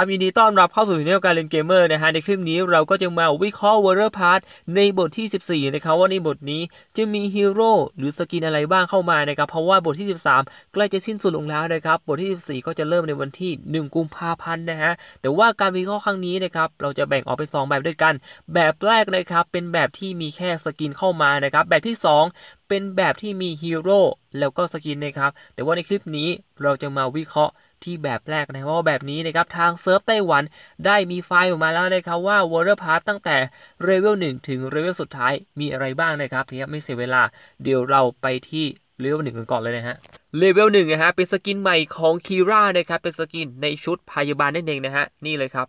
ครับยินดีต้อนรับเข้าสู่ช่องการเล่นเกมเมอร์นะฮะในคลิปนี้เราก็จะมาวิเคราะห์วอร์เรอร์พาร์ทในบทที่ 14 นะครับว่าในบทนี้จะมีฮีโร่หรือ skin อะไรบ้างเข้ามานะครับเพราะว่าบทที่ 13 ใกล้จะสิ้นสุดลงแล้วนะครับบทที่ 14 ก็จะเริ่มในวันที่ 1 กุมภาพันธ์นะฮะแต่ว่าการวิเคราะห์ครั้งนี้นะครับเราจะแบ่งออกเป็น 2 แบบด้วยกัน แบบแรกนะครับเป็นแบบที่มีแค่ skin เข้ามานะครับแบบที่ 2 เป็นแบบที่มีฮีโร่แล้วก็ skin นะครับแต่ว่าในคลิปนี้เราจะมาวิเคราะห์ ที่แบบแรกนะว่าแบบนี้นะครับทางเซิร์ฟไต้หวันได้มีไฟล์ออกมาแล้วนะครับว่า Valor Pass ตั้งแต่เลเวล1ถึงเลเวลสุดท้ายมีอะไรบ้างนะครับเพื่อไม่เสียเวลาเดี๋ยวเราไปที่เลเวลหนึ่งกันก่อนเลยนะฮะเลเวลหนึ่งนะฮะเป็น skin ใหม่ของคีรานะครับเป็น skin ในชุดพยาบาลนั่นเองนะฮะนี่เลยครับ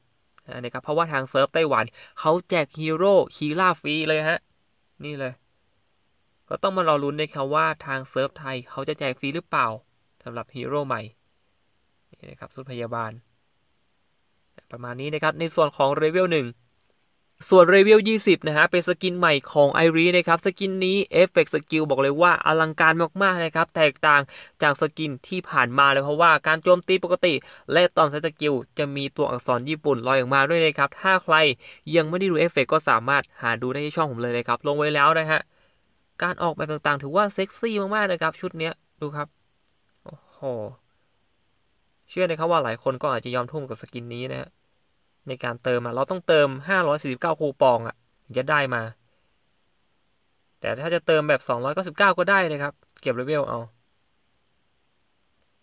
นะครับเพราะว่าทางเซิร์ฟไต้หวันเขาแจกฮีโร่คีราฟรีเลยฮะนี่เลย ก็ต้องมารอลุ้นนะครับว่าทางเซิร์ฟไทยเขาจะแจกฟรีหรือเปล่าสำหรับฮีโร่ใหม่ นี่นะครับชุดพยาบาล ประมาณนี้นะครับ ในส่วนของเรเวลหนึ่งส่วนเรเวล20 นะฮะ เป็น skin ใหม่ของไอรีนะครับ skin นี้ effect skill บอกเลยว่าอลังการมากๆนะครับ แตกต่างจาก skin ที่ผ่านมาเลยเพราะว่าการโจมตีปกติ และตอนใช้ skill จะมีตัวอักษรญี่ปุ่นลอยออกมาด้วยนะครับ ถ้าใครยังไม่ได้ดูเอฟเฟกก็สามารถหาดูได้ที่ช่องผมเลยนะครับ ลงไว้แล้วนะฮะ การออกแบบต่างๆ ถือว่าเซ็กซี่มากๆนะครับ ชุดนี้ดูครับ โอ้โห เชื่อนะครับว่าหลายคนก็อาจจะยอมทุ่มกับ skin นี้นะฮะในการเติมอะเราต้องเติม 549 คูปองอะจะได้มา แต่ถ้าจะเติมแบบ 299 ก็ได้เลยครับ เก็บเลเวลเอา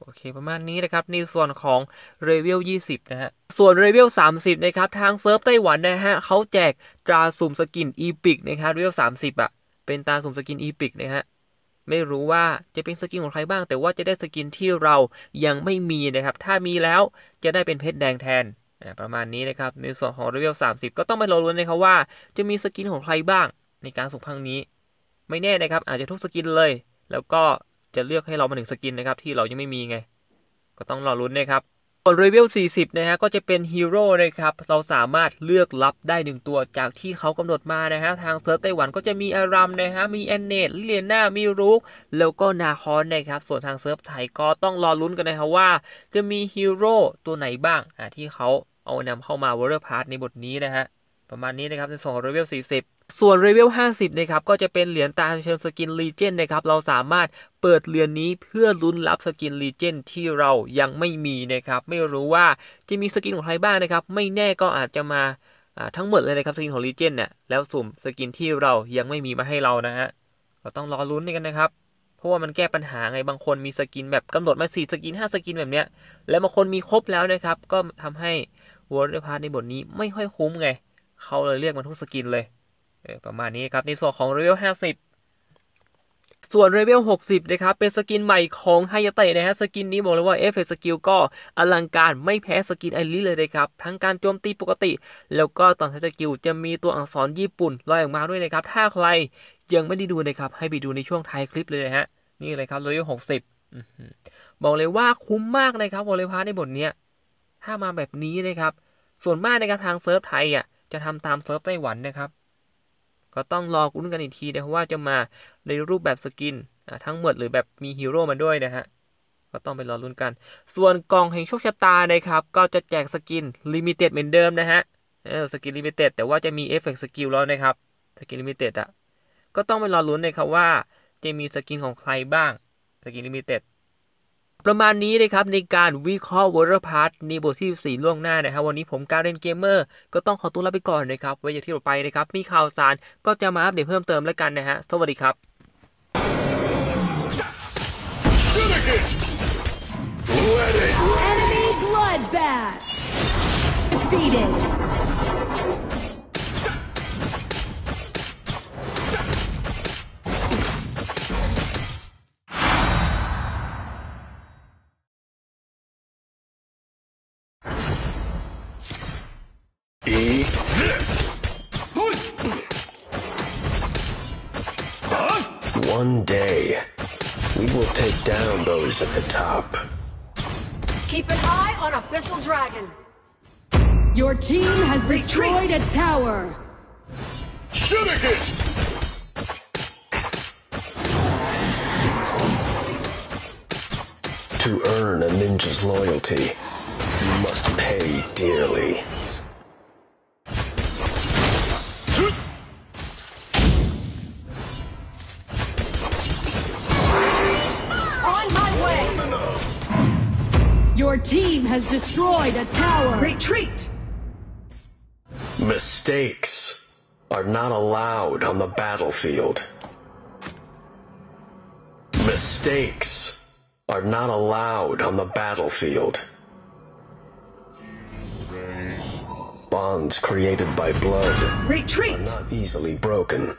โอเคประมาณนี้นะครับในส่วนของเรเวล 20 นะฮะ ส่วนเรเวล 30 นะครับ ทางเซิร์ฟไต้หวันนะฮะเขาแจกตราสุ่ม skin epic นะครับ level 30 อะ เป็นตราสุ่ม skin epic นะฮะ ไม่รู้ว่าจะเป็น skin ของใครบ้าง แต่ว่าจะได้ skin ที่เรายังไม่มีนะครับ ถ้ามีแล้วจะได้เป็นเพชรแดงแทนประมาณนี้นะครับ ในส่วนของรีวิว30 ก็ต้องไปรอลุ้นนะครับว่า จะมี skin ของใครบ้างในการสุ่มครั้งนี้ ไม่แน่นะครับ อาจจะทุก skin เลย แล้วก็จะเลือกให้เรามาหนึ่งสกินนะครับที่เรายังไม่มีไง ก็ต้องรอลุ้นนะครับ ส่วนเรเวล40 นะฮะ ก็จะเป็นฮีโร่นะครับ เราสามารถเลือกรับได้หนึ่งตัวจากที่เขากำหนดมานะฮะ ทางเซิร์ฟไต้หวันก็จะมีอารัมนะฮะ มีแอนเนตเลียนามีรุก แล้วก็นาคอนนะครับ ส่วนทางเซิร์ฟไทยก็ต้องรอลุ้นกันนะครับว่า จะมีฮีโร่ตัวไหนบ้างที่เขาเอานำเข้ามาวอร์เรอร์พาร์ทในบทนี้นะฮะ ประมาณนี้นะครับในส่วนของเรเวล40 ส่วนเรเวล 50 นะครับ ก็จะเป็นเหรียญตราอัญเชิญสกิน legend นะครับ เราสามารถเปิดเหรียญนี้เพื่อลุ้นรับสกิน legend ที่เรายังไม่มีนะครับ ไม่รู้ว่าจะมีสกินของใครบ้างนะครับ ไม่แน่ก็อาจจะมาทั้งหมดเลยนะครับสกินของ legend เนี่ยแล้วสุ่มสกินที่เรายังไม่มีมาให้เรานะฮะเราต้องรอลุ้นกันนะครับ เพราะว่ามันแก้ปัญหาไงบางคนมีสกินแบบกำหนดมา 4 สกิน 5 สกินแบบเนี้ยแล้วบางคนมีครบแล้วนะครับ ก็ทำให้ Valor Pass ในบทนี้ไม่ค่อยคุ้มไงเขาเลยเรียกมันทุกสกินเลย ประมาณนี้ครับในส่วนของเลเวล50 ส่วนเลเวล60 นะครับ เป็นสกินใหม่ของไฮยาเตะนะฮะ สกินนี้บอกเลยว่าเอฟเฟกสกิลก็อลังการไม่แพ้สกินไอริเลยนะครับ ทั้งการโจมตีปกติ แล้วก็ตอนใช้สกิลจะมีตัวอักษรญี่ปุ่นลอยออกมาด้วยนะครับ ถ้าใครยังไม่ได้ดูนะครับ ให้ไปดูในช่วงท้ายคลิปเลยนะฮะ นี่เลยครับเลเวล60 บอกเลยว่าคุ้มมากนะครับ Valor Pass ในบทนี้ถ้ามาแบบนี้นะครับ ส่วนมากนะครับทางเซิร์ฟไทยอะจะทำตามเซิร์ฟไต้หวันนะครับ ก็ต้องรอลุ้นกันอีกทีนะว่าจะมาในรูปแบบสกินทั้งหมดหรือแบบมีฮีโร่มาด้วยนะฮะก็ต้องไปรอลุ้นกัน ส่วนกล่องแห่งโชคชะตานะครับ ก็จะแจกสกิน limited เหมือนเดิมนะฮะสกิน limited แต่ว่าจะมีเอฟเฟกต์สกิลแล้วนะครับสกิน limited อะก็ต้องไปรอลุ้นนะครับว่าจะมีสกินของใครบ้างสกิน limited ประมาณนี้นะครับในการวิเคราะห์วอร์พาร์ทในบทที่4ล่วงหน้านะครับ วันนี้ผมการเล่นเกมเมอร์ก็ต้องขอตัวลาไปก่อนนะครับ ไว้อย่างที่เราไปนะครับ มีข่าวสารก็จะมาอัปเดตเพิ่มเติมแล้วกันนะฮะ สวัสดีครับ Enemy bloodbath defeated One day, we will take down those at the top. Keep an eye on Abyssal Dragon. Your team has Retreat. destroyed a tower. Shuriken! To earn a ninja's loyalty, you must pay dearly. Has destroyed a tower. Retreat! Mistakes are not allowed on the battlefield. Mistakes are not allowed on the battlefield. Bonds created by blood Retreat! are Retreat! not easily broken.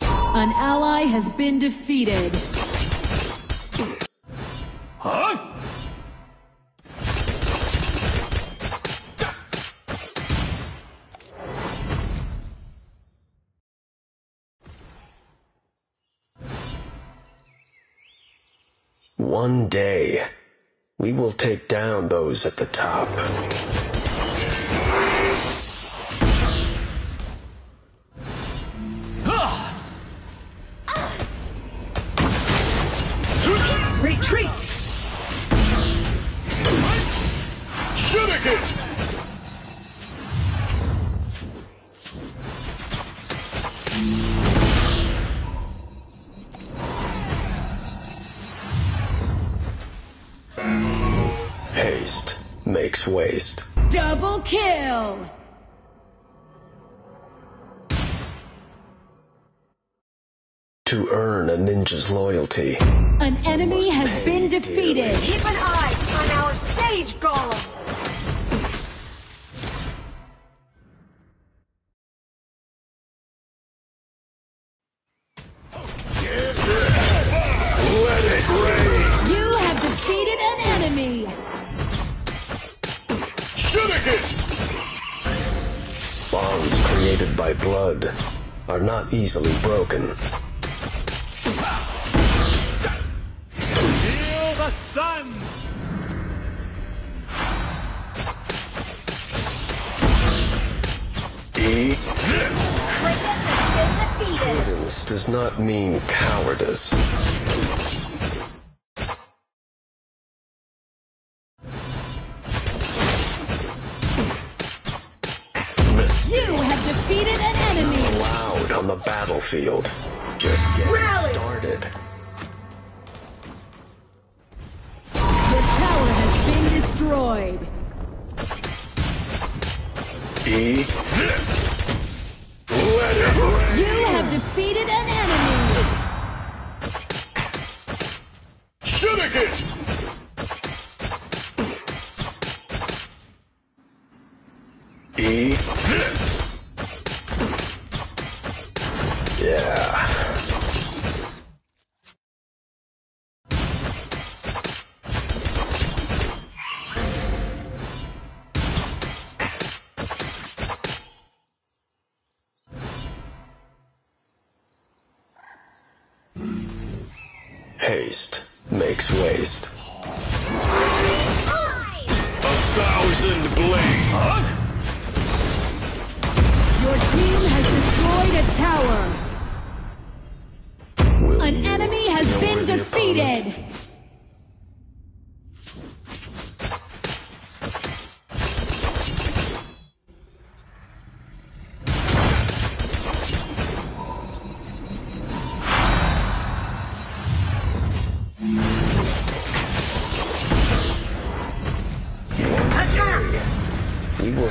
An ally has been defeated. One day, we will take down those at the top. Retreat! Shuriken! Haste makes waste. Double kill. To earn a ninja's loyalty, An enemy has been defeated. Keep an eye on our Sage Golem! Bonds created by blood are not easily broken. Feel the sun! Eat this! Kratos has defeated! Prudence does not mean cowardice. On the battlefield. Just getting Rally! started. Your tower has been destroyed. Eat this! Let it rain! You have defeated an enemy. Haste makes waste. A thousand blades! Your team has destroyed a tower. An enemy has been where opponent- defeated.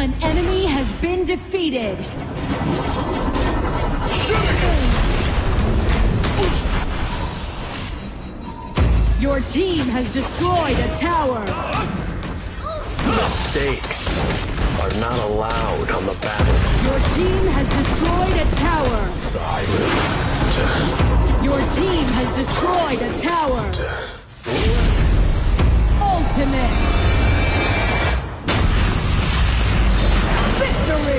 An enemy has been defeated. Your team has destroyed a tower. Mistakes are not allowed on the battlefield. Your team has destroyed a tower. Silenced. Your team has destroyed a tower. Ultimate. Victory!